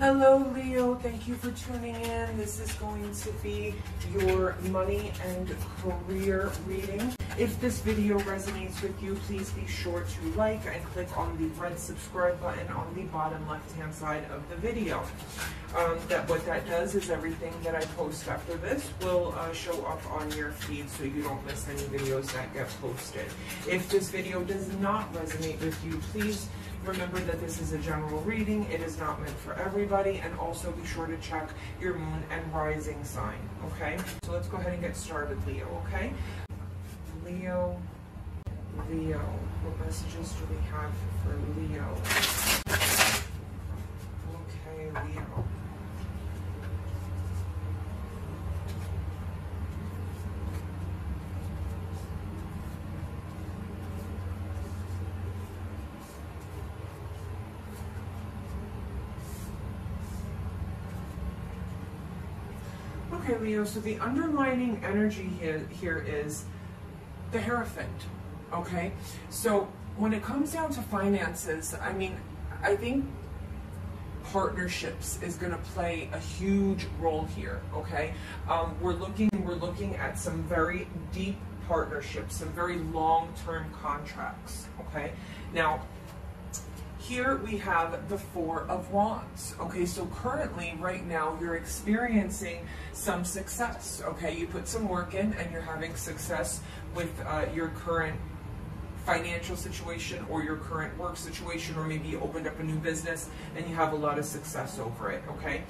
Hello, Leo. Thank you for tuning in. This is going to be your money and career reading. If this video resonates with you, please be sure to like and click on the red subscribe button on the bottom left-hand side of the video. Um, that What that does is everything that I post after this will uh, show up on your feed so you don't miss any videos that get posted. If this video does not resonate with you, please Remember that this is a general reading. It is not meant for everybody. And also be sure to check your moon and rising sign, okay? So let's go ahead and get started, Leo, okay? Leo, Leo. What messages do we have for Leo? Okay, Leo. Okay, Leo, so the underlining energy here, here is the Hierophant, okay? So when it comes down to finances, I mean, I think partnerships is going to play a huge role here, okay? Um, we're looking, we're looking at some very deep partnerships, some very long-term contracts, okay? Now, here we have the Four of Wands. Okay, so currently, right now, you're experiencing some success. Okay, you put some work in and you're having success with uh, your current financial situation or your current work situation, or maybe you opened up a new business and you have a lot of success over it. Okay,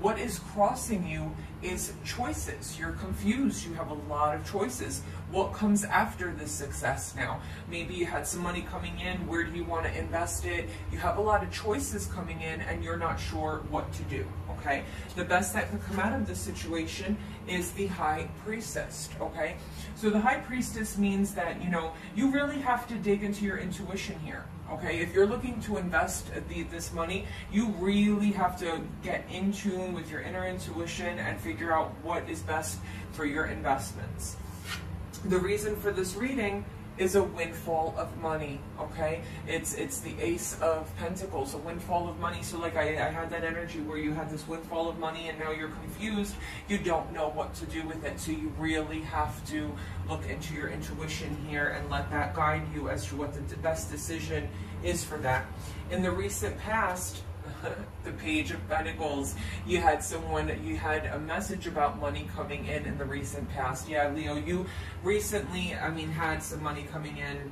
what is crossing you is choices. You're confused. You have a lot of choices. What comes after this success now? Maybe you had some money coming in. Where do you want to invest it? You have a lot of choices coming in and you're not sure what to do. Okay. The best that can come out of this situation is the high priestess. Okay. So the high priestess means that, you know, you really have to dig into your intuition here. Okay, if you're looking to invest the, this money, you really have to get in tune with your inner intuition and figure out what is best for your investments. The reason for this reading is a windfall of money, okay? It's it's the ace of pentacles, a windfall of money. So like I, I had that energy where you had this windfall of money and now you're confused. You don't know what to do with it. So you really have to look into your intuition here and let that guide you as to what the best decision is for that. In the recent past, the page of pentacles. You had someone you had a message about money coming in in the recent past. Yeah leo you recently i mean had some money coming in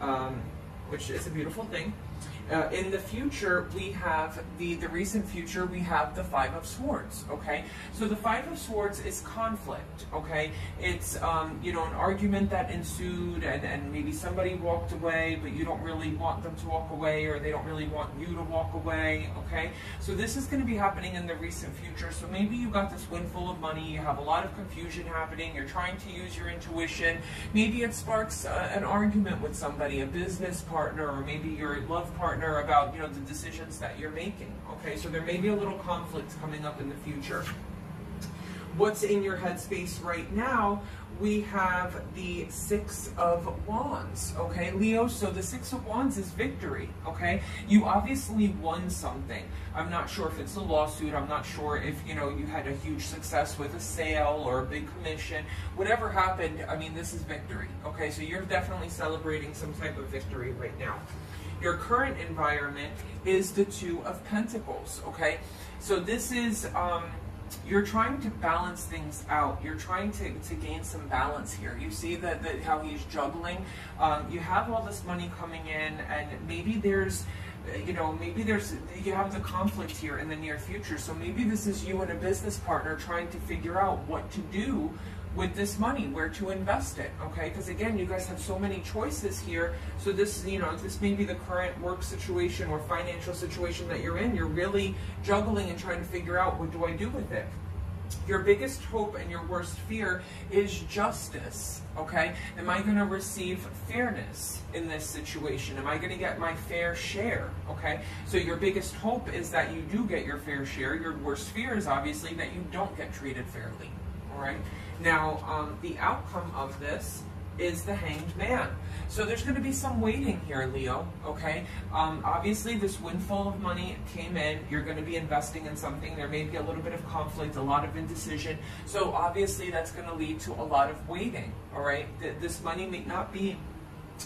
um, which is a beautiful thing uh, in the future, we have the, the recent future, we have the Five of Swords, okay? So the Five of Swords is conflict, okay? It's, um, you know, an argument that ensued and, and maybe somebody walked away, but you don't really want them to walk away or they don't really want you to walk away, okay? So this is going to be happening in the recent future. So maybe you got this windfall of money, you have a lot of confusion happening, you're trying to use your intuition. Maybe it sparks uh, an argument with somebody, a business partner, or maybe your love partner partner about you know the decisions that you're making. Okay, so there may be a little conflict coming up in the future. What's in your headspace right now? We have the Six of Wands, okay, Leo? So the Six of Wands is victory, okay? You obviously won something. I'm not sure if it's a lawsuit. I'm not sure if, you know, you had a huge success with a sale or a big commission. Whatever happened, I mean, this is victory, okay? So you're definitely celebrating some type of victory right now. Your current environment is the Two of Pentacles, okay? So this is, um, you're trying to balance things out. You're trying to, to gain some balance here. You see that, that how he's juggling. Um, you have all this money coming in, and maybe there's, you know, maybe there's, you have the conflict here in the near future. So maybe this is you and a business partner trying to figure out what to do with this money, where to invest it, okay? Because again, you guys have so many choices here. So this, you know, this may be the current work situation or financial situation that you're in. You're really juggling and trying to figure out what do I do with it. Your biggest hope and your worst fear is justice, okay? Am I going to receive fairness in this situation? Am I going to get my fair share, okay? So your biggest hope is that you do get your fair share. Your worst fear is obviously that you don't get treated fairly, all right? Now, um, the outcome of this is the hanged man. So there's going to be some waiting here, Leo. Okay. Um, obviously, this windfall of money came in. You're going to be investing in something. There may be a little bit of conflict, a lot of indecision. So obviously, that's going to lead to a lot of waiting. All right. This money may not be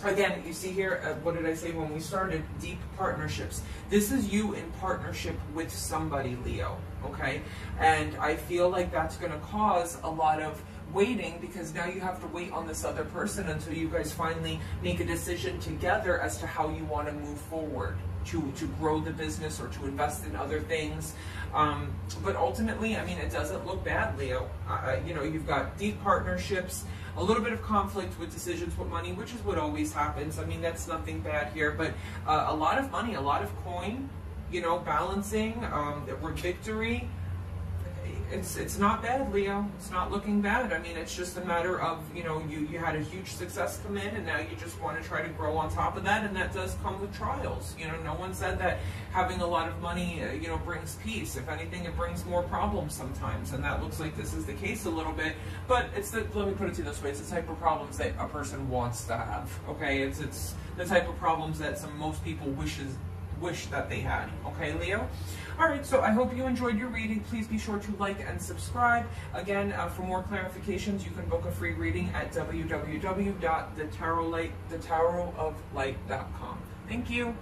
again, you see here, uh, what did I say when we started? Deep partnerships. This is you in partnership with somebody, Leo, okay? And I feel like that's going to cause a lot of waiting because now you have to wait on this other person until you guys finally make a decision together as to how you want to move forward to, to grow the business or to invest in other things. Um, but ultimately, I mean, it doesn't look bad, Leo. Uh, you know, you've got deep partnerships, a little bit of conflict with decisions with money, which is what always happens. I mean, that's nothing bad here, but uh, a lot of money, a lot of coin, you know, balancing, um, victory it's it's not bad, Leo. It's not looking bad. I mean, it's just a matter of you know you you had a huge success come in, and now you just want to try to grow on top of that, and that does come with trials. You know, no one said that having a lot of money uh, you know brings peace. If anything, it brings more problems sometimes, and that looks like this is the case a little bit. But it's the let me put it to you this way: it's the type of problems that a person wants to have. Okay, it's it's the type of problems that some most people wishes wish that they had. Okay, Leo? Alright, so I hope you enjoyed your reading. Please be sure to like and subscribe. Again, uh, for more clarifications, you can book a free reading at www.thetarotlight.com. Thank you.